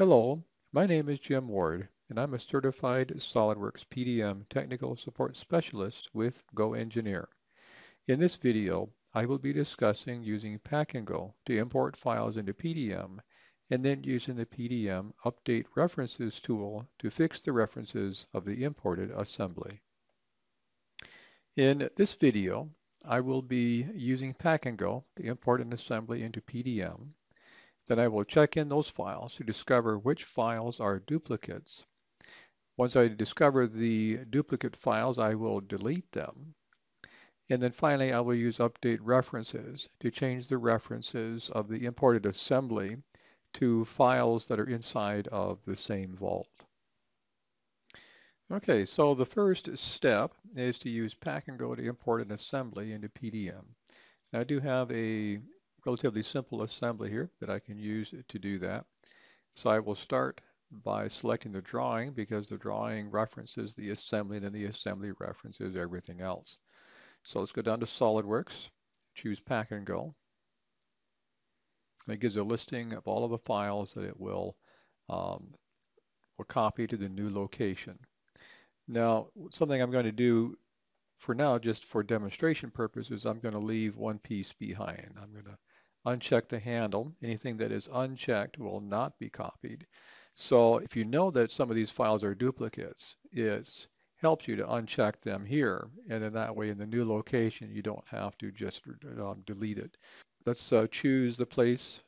Hello, my name is Jim Ward, and I'm a certified SOLIDWORKS PDM Technical Support Specialist with GoEngineer. In this video, I will be discussing using Pack and Go to import files into PDM and then using the PDM Update References tool to fix the references of the imported assembly. In this video, I will be using Pack and Go to import an assembly into PDM then I will check in those files to discover which files are duplicates. Once I discover the duplicate files, I will delete them. And then finally, I will use update references to change the references of the imported assembly to files that are inside of the same vault. Okay, so the first step is to use Pack and Go to import an assembly into PDM. I do have a relatively simple assembly here that I can use to do that. So I will start by selecting the drawing because the drawing references the assembly and then the assembly references everything else. So let's go down to SOLIDWORKS, choose Pack and Go. It gives a listing of all of the files that it will, um, will copy to the new location. Now, something I'm going to do for now, just for demonstration purposes, I'm going to leave one piece behind. I'm going to uncheck the handle. Anything that is unchecked will not be copied. So if you know that some of these files are duplicates, it helps you to uncheck them here. And then that way in the new location, you don't have to just um, delete it. Let's uh, choose the place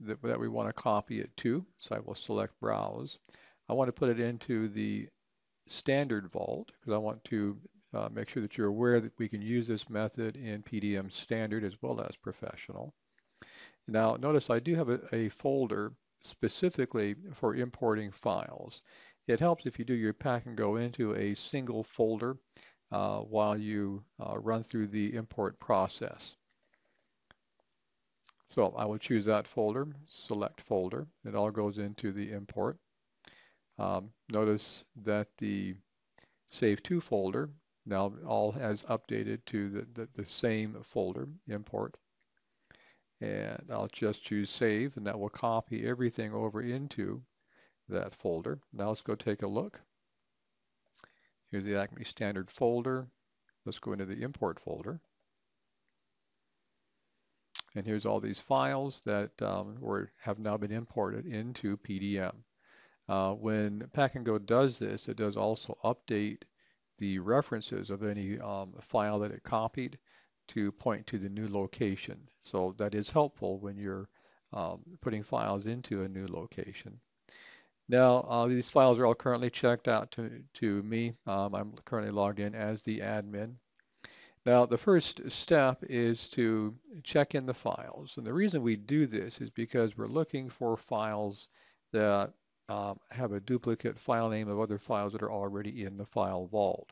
that, that we want to copy it to. So I will select Browse. I want to put it into the standard vault because I want to uh, make sure that you're aware that we can use this method in PDM standard as well as professional. Now notice I do have a, a folder specifically for importing files. It helps if you do your pack and go into a single folder uh, while you uh, run through the import process. So I will choose that folder, select folder. It all goes into the import. Um, notice that the Save To folder now all has updated to the, the, the same folder, import and I'll just choose save and that will copy everything over into that folder. Now let's go take a look. Here's the Acme standard folder. Let's go into the import folder. And here's all these files that um, were, have now been imported into PDM. Uh, when Pack and Go does this, it does also update the references of any um, file that it copied to point to the new location. So that is helpful when you're um, putting files into a new location. Now, uh, these files are all currently checked out to, to me. Um, I'm currently logged in as the admin. Now, the first step is to check in the files. And the reason we do this is because we're looking for files that um, have a duplicate file name of other files that are already in the file vault.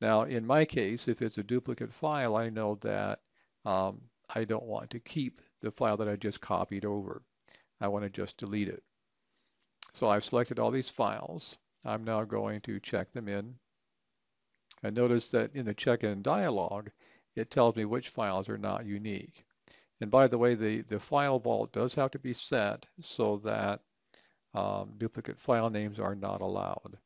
Now, in my case, if it's a duplicate file, I know that um, I don't want to keep the file that I just copied over. I want to just delete it. So I've selected all these files. I'm now going to check them in. And notice that in the check-in dialog, it tells me which files are not unique. And by the way, the, the file vault does have to be set so that um, duplicate file names are not allowed.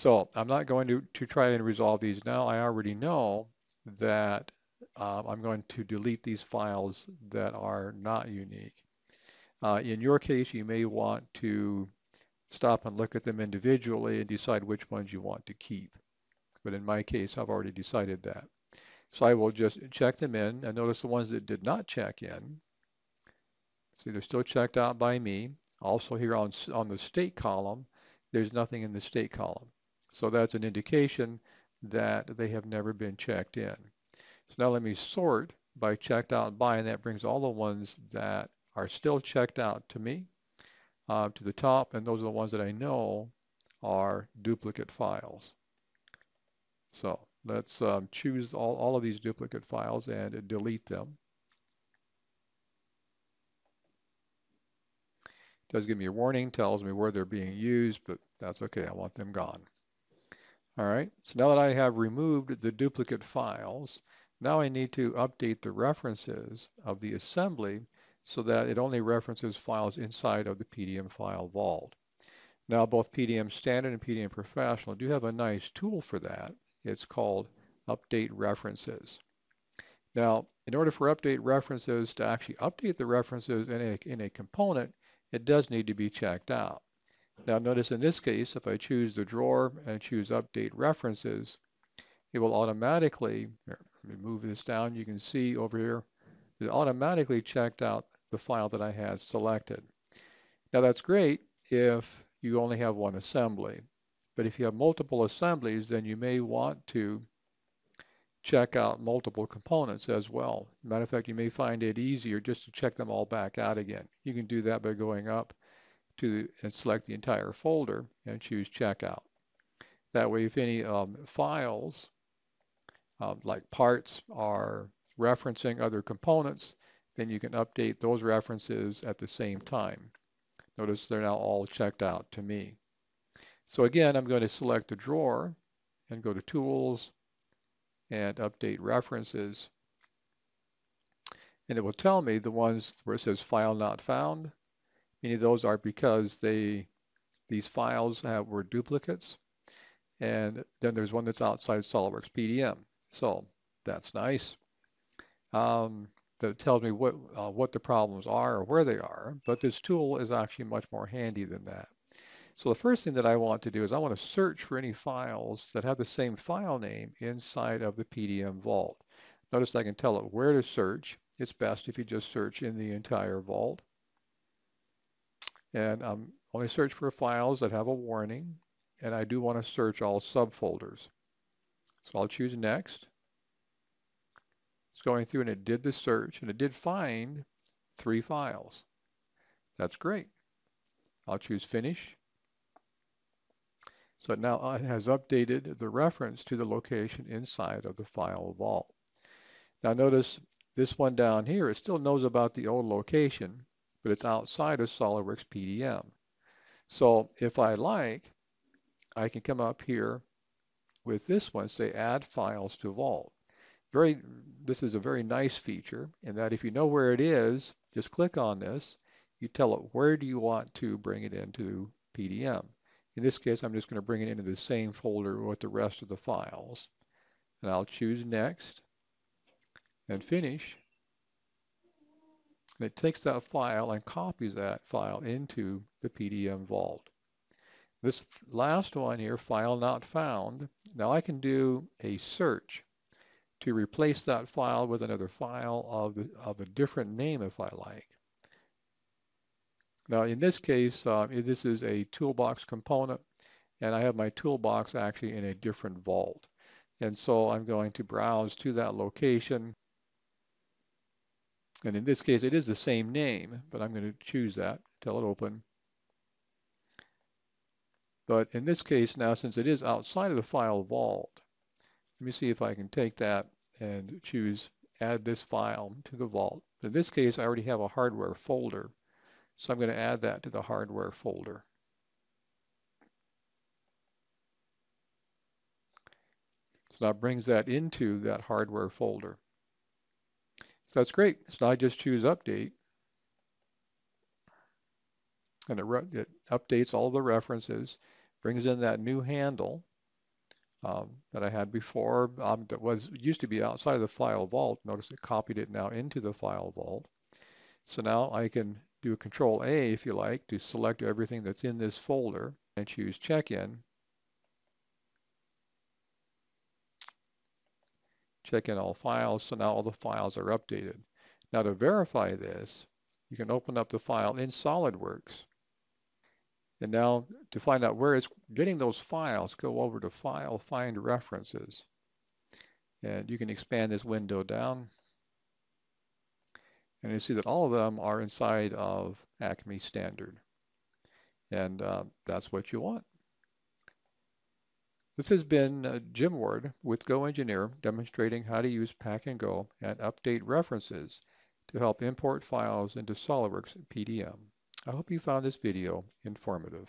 So I'm not going to, to try and resolve these now. I already know that um, I'm going to delete these files that are not unique. Uh, in your case, you may want to stop and look at them individually and decide which ones you want to keep. But in my case, I've already decided that. So I will just check them in and notice the ones that did not check in. See, they're still checked out by me. Also here on, on the state column, there's nothing in the state column. So that's an indication that they have never been checked in. So now let me sort by checked out by, and that brings all the ones that are still checked out to me uh, to the top, and those are the ones that I know are duplicate files. So let's um, choose all, all of these duplicate files and delete them. It does give me a warning, tells me where they're being used, but that's okay, I want them gone. All right, so now that I have removed the duplicate files, now I need to update the references of the assembly so that it only references files inside of the PDM file vault. Now both PDM Standard and PDM Professional do have a nice tool for that. It's called Update References. Now, in order for update references to actually update the references in a, in a component, it does need to be checked out. Now notice in this case, if I choose the drawer and choose update references, it will automatically, here, let me move this down, you can see over here, it automatically checked out the file that I had selected. Now that's great if you only have one assembly. But if you have multiple assemblies, then you may want to check out multiple components as well. Matter of fact, you may find it easier just to check them all back out again. You can do that by going up to and select the entire folder and choose checkout. That way, if any um, files um, like parts are referencing other components, then you can update those references at the same time. Notice they're now all checked out to me. So again, I'm going to select the drawer and go to Tools and Update References. And it will tell me the ones where it says File Not Found, meaning those are because they these files have, were duplicates. And then there's one that's outside SOLIDWORKS PDM. So that's nice. Um, that tells me what, uh, what the problems are or where they are, but this tool is actually much more handy than that. So the first thing that I want to do is I want to search for any files that have the same file name inside of the PDM vault. Notice I can tell it where to search. It's best if you just search in the entire vault. And I'm only search for files that have a warning, and I do want to search all subfolders. So I'll choose next. It's going through and it did the search and it did find three files. That's great. I'll choose finish. So now it has updated the reference to the location inside of the file vault. Now notice this one down here, it still knows about the old location, but it's outside of SOLIDWORKS PDM. So if I like, I can come up here with this one, say add files to vault very, this is a very nice feature in that if you know where it is, just click on this. You tell it where do you want to bring it into PDM. In this case, I'm just going to bring it into the same folder with the rest of the files. And I'll choose next and finish. And it takes that file and copies that file into the PDM vault. This last one here, file not found, now I can do a search to replace that file with another file of, of a different name if I like. Now in this case, uh, this is a toolbox component and I have my toolbox actually in a different vault. And so I'm going to browse to that location. And in this case, it is the same name, but I'm going to choose that, tell it open. But in this case now, since it is outside of the file vault, let me see if I can take that and choose add this file to the vault. In this case, I already have a hardware folder, so I'm going to add that to the hardware folder. So that brings that into that hardware folder. So that's great. So I just choose update. And it, it updates all the references, brings in that new handle, um, that I had before um, that was used to be outside of the file vault. Notice it copied it now into the file vault. So now I can do a control A if you like to select everything that's in this folder and choose check-in. Check in all files, so now all the files are updated. Now to verify this, you can open up the file in SOLIDWORKS and now to find out where it's getting those files, go over to File, Find References. And you can expand this window down. And you see that all of them are inside of Acme Standard. And uh, that's what you want. This has been uh, Jim Ward with GoEngineer demonstrating how to use Pack and Go and update references to help import files into SOLIDWORKS PDM. I hope you found this video informative.